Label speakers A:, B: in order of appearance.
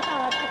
A: Gracias.